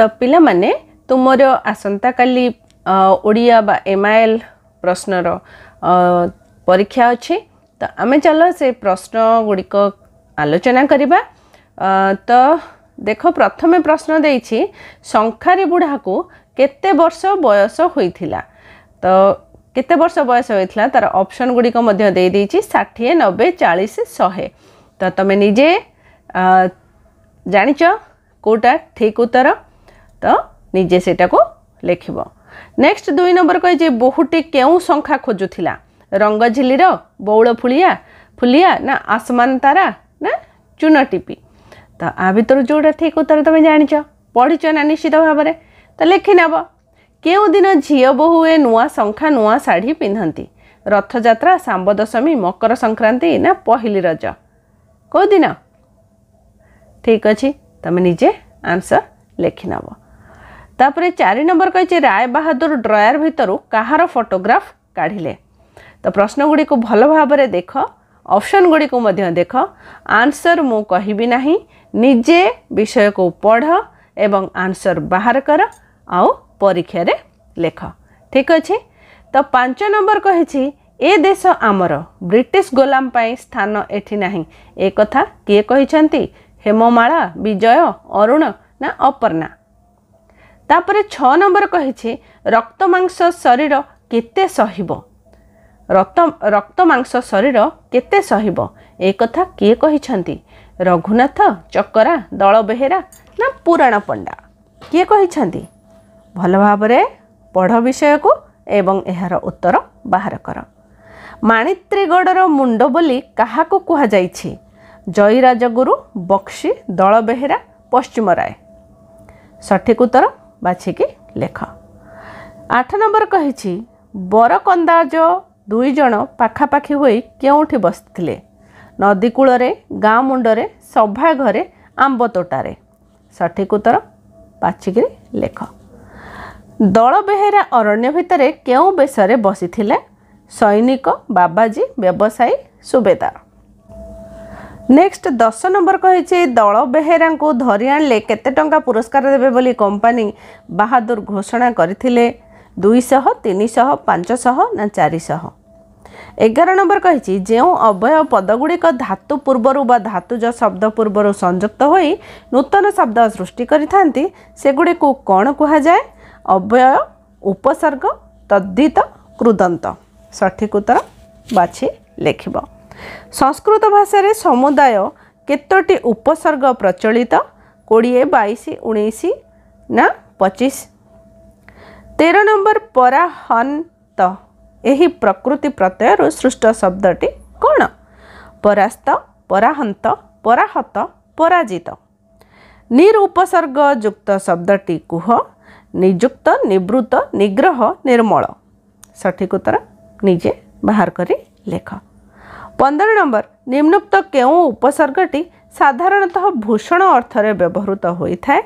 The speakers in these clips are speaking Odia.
ତ ପିଲାମାନେ ତୁମର ଆସନ୍ତାକାଲି ଅ, ଓଡ଼ିଆ ବା ଏମ୍ ଆଇ ଏଲ୍ ପ୍ରଶ୍ନର ଅ, ପରୀକ୍ଷା ଅଛି। ତ ଆମେ ଚାଲ ସେ ପ୍ରଶ୍ନ ଗୁଡ଼ିକ ଆଲୋଚନା କରିବା। ଅ, ତ ଦେଖ ପ୍ରଥମେ ପ୍ରଶ୍ନ ଦେଇଛି ଶଙ୍ଖାରୀ ବୁଢ଼ାକୁ କେତେ ବର୍ଷ ବୟସ ହୋଇଥିଲା? ତ କେତେ ବର୍ଷ ବୟସ ହୋଇଥିଲା? ତାର ଅପସନ୍ ଗୁଡ଼ିକ ମଧ୍ୟ ଦେଇଦେଇଛି ଷାଠିଏ ନବେ ଚାଳିଶ ଶହେ। ତ ତମେ ନିଜେ ଅ, ଜାଣିଛ କେଉଁଟା ଠିକ୍ ଉତ୍ତର? ତ ନିଜେ ସେଇଟାକୁ ଲେଖିବ। ନେକ୍ସଟ ଦୁଇ ନମ୍ବର କହିଛି ବୋହୂଟି କେଉଁ ଶଙ୍ଖା ଖୋଜୁଥିଲା? ରଙ୍ଗଝିଲିର ବଉଳ ଫୁଳିଆ ଫୁଲିଆ ନା ଆସମାନ ତାରା ନା ଚୁନ ଟିପି? ତ ଆ ଭିତରୁ ଯେଉଁଟା ଠିକ୍ ଉତ୍ତର ତମେ ଜାଣିଛ ପଢ଼ିଛ ନା ନିଶ୍ଚିତ ଭାବରେ? ତ ଲେଖିନେବ କେଉଁଦିନ ଝିଅ ବୋହୂ ଏ ନୂଆ ଶଙ୍ଖା ନୂଆ ଶାଢ଼ୀ ପିନ୍ଧନ୍ତି? ରଥଯାତ୍ରା ଶାମ୍ବ ଦଶମୀ ମକର ସଂକ୍ରାନ୍ତି ନା ପହିଲି ରଜ? କେଉଁଦିନ ଠିକ୍ ଅଛି ତମେ ନିଜେ ଆନ୍ସର୍ ଲେଖିନେବ ତାପରେ ଚାରି ନମ୍ବର କହିଛି ରାୟ ବାହାଦୁର ଡ୍ରୟାର ଭିତରୁ କାହାର ଫଟୋଗ୍ରାଫ କାଢ଼ିଲେ? ତ ପ୍ରଶ୍ନ ଗୁଡ଼ିକୁ ଭଲ ଭାବରେ ଦେଖ ଅପସନ୍ ଗୁଡ଼ିକୁ ମଧ୍ୟ ଦେଖ। ଆନ୍ସର୍ ମୁଁ କହିବି ନାହିଁ ନିଜେ ବିଷୟକୁ ପଢ଼ ଏବଂ ଆନ୍ସର୍ ବାହାର କର ଆଉ ପରୀକ୍ଷାରେ ଲେଖ। ଠିକ୍ ଅଛି? ତ ପାଞ୍ଚ ନମ୍ବର କହିଛି ଏ ଦେଶ ଆମର ବ୍ରିଟିଶ ଗୋଲାମ ପାଇଁ ସ୍ଥାନ ଏଠି ନାହିଁ। ଏ କଥା କିଏ କହିଛନ୍ତି? ହେମମାଳା ବିଜୟ ଅରୁଣ ନା ଅପର୍ଣ୍ଣା? ତାପରେ ଛଅ ନମ୍ବର କହିଛି ରକ୍ତ ମାଂସ ଶରୀର କେତେ ସହିବ? ରକ୍ତ ରକ୍ତ ମାଂସ ଶରୀର କେତେ ସହିବ? ଏ କଥା କିଏ କହିଛନ୍ତି? ରଘୁନାଥ ଚକରା ଦଳ ବେହେରା ନା ପୁରାଣ ପଣ୍ଡା? କିଏ କହିଛନ୍ତି? ଭଲ ଭାବରେ ପଢ଼ ବିଷୟକୁ ଏବଂ ଏହାର ଉତ୍ତର ବାହାର କର। ମାଣିତ୍ରୀଗଡ଼ର ମୁଣ୍ଡ ବୋଲି କାହାକୁ କୁହାଯାଇଛି? ଜୟୀରାଜଗୁରୁ ବକ୍ସି ଦଳ ବେହେରା ପଶ୍ଚିମରାୟ। ସଠିକ୍ ଉତ୍ତର ବାଛିକି ଲେଖ। ଆଠ ନମ୍ବର କହିଛି ବରକନ୍ଦାଜ ଦୁଇ ଜଣ ପାଖାପାଖି ହୋଇ କେଉଁଠି ବସିଥିଲେ? ନଦୀ କୂଳରେ ଗାଁ ମୁଣ୍ଡରେ ସଭା ଘରେ ଆମ୍ବ ତୋଟାରେ। ସଠିକ୍ ଉତ୍ତର ବାଛିକିରି ଲେଖ। ଦଳ ବେହେରା ଅରଣ୍ୟ ଭିତରେ କେଉଁ ବେଶରେ ବସିଥିଲେ? ସୈନିକ ବାବାଜୀ ବ୍ୟବସାୟୀ ସୁବେଦାର। ନେକ୍ସଟ ଦଶ ନମ୍ବର କହିଛି ଦଳ ବେହେରାଙ୍କୁ ଧରି ଆଣିଲେ କେତେ ଟଙ୍କା ପୁରସ୍କାର ଦେବେ ବୋଲି କମ୍ପାନୀ ବାହାଦୁର ଘୋଷଣା କରିଥିଲେ। ଦୁଇଶହ ତିନିଶହ ପାଞ୍ଚଶହ ନା ଚାରିଶହ? ଏଗାର ନମ୍ବର କହିଛି ଯେଉଁ ଅବୟ ପଦଗୁଡ଼ିକ ଧାତୁ ପୂର୍ବରୁ ବା ଧାତୁଜ ଶବ୍ଦ ପୂର୍ବରୁ ସଂଯୁକ୍ତ ହୋଇ ନୂତନ ଶବ୍ଦ ସୃଷ୍ଟି କରିଥାନ୍ତି ସେଗୁଡ଼ିକୁ କ'ଣ କୁହାଯାଏ? ଅବୟ ଉପସର୍ଗ ତଦ୍ଧିତ କୃଦନ୍ତ ସଠିକ୍ ଉତ୍ତର ବାଛି ଲେଖିବ। ସଂସ୍କୃତ ଭାଷାରେ ସମୁଦାୟ କେତୋଟି ଉପସର୍ଗ ପ୍ରଚଳିତ? କୋଡ଼ିଏ ବାଇଶ ଉଣେଇଶ ନା ପଚିଶ? ତେର ନମ୍ବର ପରାହନ୍ତ। ଏହି ପ୍ରକୃତି ପ୍ରତ୍ୟୟରୁ ସୃଷ୍ଟ ଶବ୍ଦଟି କ'ଣ? ପରାସ୍ତ ପରାହନ୍ତ ପରାହତ ପରାଜିତ। ନିର୍ ଉପସର୍ଗ ଯୁକ୍ତ ଶବ୍ଦଟି କୁହ। ନିଯୁକ୍ତ ନିବୃତ୍ତ ନିଗ୍ରହ ନିର୍ମଳ। ସଠିକ୍ ଉତ୍ତର ନିଜେ ବାହାର କରି ଲେଖ। ପନ୍ଦର ନମ୍ବର ନିମ୍ନୁକ୍ତ କେଉଁ ଉପସର୍ଗଟି ସାଧାରଣତଃ ଭୂଷଣ ଅର୍ଥରେ ବ୍ୟବହୃତ ହୋଇଥାଏ?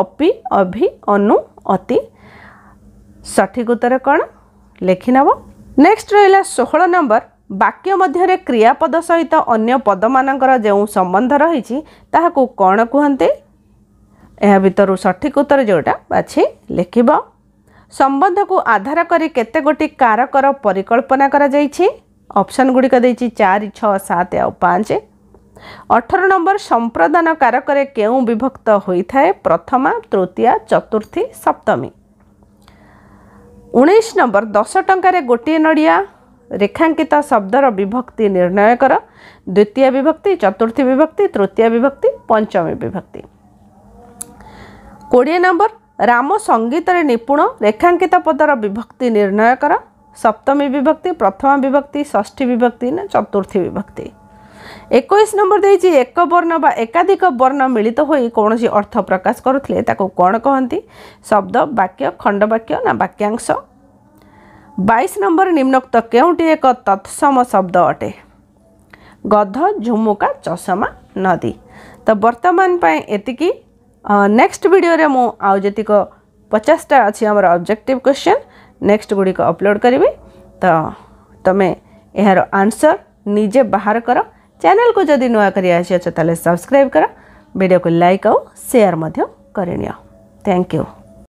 ଅପି ଅଭି ଅନୁ ଅତି। ସଠିକ୍ ଉତ୍ତର କ'ଣ? ଲେଖିନେବ। ନେକ୍ସଟ ରହିଲା ଷୋହଳ ନମ୍ବର ବାକ୍ୟ ମଧ୍ୟରେ କ୍ରିୟାପଦ ସହିତ ଅନ୍ୟ ପଦମାନଙ୍କର ଯେଉଁ ସମ୍ବନ୍ଧ ରହିଛି ତାହାକୁ କ'ଣ କୁହନ୍ତି? ଏହା ଭିତରୁ ସଠିକ୍ ଉତ୍ତର ଯେଉଁଟା ବାଛି ଲେଖିବ। ସମ୍ବନ୍ଧକୁ ଆଧାର କରି କେତେ ଗୋଟି କାରକର ପରିକଳ୍ପନା କରାଯାଇଛି? ଅପସନ୍ ଗୁଡ଼ିକ ଦେଇଛି ଚାରି ଛଅ ସାତ ଆଉ ପାଞ୍ଚ। ଅଠର ନମ୍ବର ସମ୍ପ୍ରଦାନ କାରକରେ କେଉଁ ବିଭକ୍ତ ହୋଇଥାଏ? ପ୍ରଥମା ତୃତୀୟା ଚତୁର୍ଥୀ ସପ୍ତମୀ। ଉଣେଇଶ ନମ୍ବର ଦଶ ଟଙ୍କାରେ ଗୋଟିଏ ନଡ଼ିଆ ରେଖାଙ୍କିତ ଶବ୍ଦର ବିଭକ୍ତି ନିର୍ଣ୍ଣୟ କର। ଦ୍ୱିତୀୟ ବିଭକ୍ତି ଚତୁର୍ଥୀ ବିଭକ୍ତି ତୃତୀୟ ବିଭକ୍ତି ପଞ୍ଚମୀ ବିଭକ୍ତି। କୋଡ଼ିଏ ନମ୍ବର ରାମ ସଙ୍ଗୀତରେ ନିପୁଣ ରେଖାଙ୍କିତ ପଦର ବିଭକ୍ତି ନିର୍ଣ୍ଣୟ କର। ସପ୍ତମୀ ବିଭକ୍ତି ପ୍ରଥମା ବିଭକ୍ତି ଷଷ୍ଠୀ ବିଭକ୍ତି ନା ଚତୁର୍ଥୀ ବିଭକ୍ତି ଏକୋଇଶ ନମ୍ବର ଦେଇଛି ଏକ ବର୍ଣ୍ଣ ବା ଏକାଧିକ ବର୍ଣ୍ଣ ମିଳିତ ହୋଇ କୌଣସି ଅର୍ଥ ପ୍ରକାଶ କରୁଥିଲେ ତାକୁ କ'ଣ କହନ୍ତି? ଶବ୍ଦ ବାକ୍ୟ ଖଣ୍ଡବାକ୍ୟ ନା ବାକ୍ୟାଂଶ? ବାଇଶ ନମ୍ବର ନିମ୍ନୋକ୍ତ କେଉଁଟି ଏକ ତତ୍ସମ ଶବ୍ଦ ଅଟେ? ଗଧ ଝୁମୁକା ଚଷମା ନଦୀ। ତ ବର୍ତ୍ତମାନ ପାଇଁ ଏତିକି। ନେକ୍ସଟ ଭିଡ଼ିଓରେ ମୁଁ ଆଉ ଯେତିକ ପଚାଶଟା ଅଛି ଆମର ଅବଜେକ୍ଟିଭ୍ କ୍ୱେଶ୍ଚନ୍ ନେକ୍ସଟ ଗୁଡ଼ିକ ଅପଲୋଡ଼ କରିବି। ତ ତୁମେ ଏହାର ଆନ୍ସର୍ ନିଜେ ବାହାର କର। ଚ୍ୟାନେଲକୁ ଯଦି ନୂଆ କରି ଆସିଅଛ ତାହେଲେ ସବସ୍କ୍ରାଇବ୍ କର। ଭିଡ଼ିଓକୁ ଲାଇକ୍ ଆଉ ସେୟାର ମଧ୍ୟ କରିନିଅ। Thank you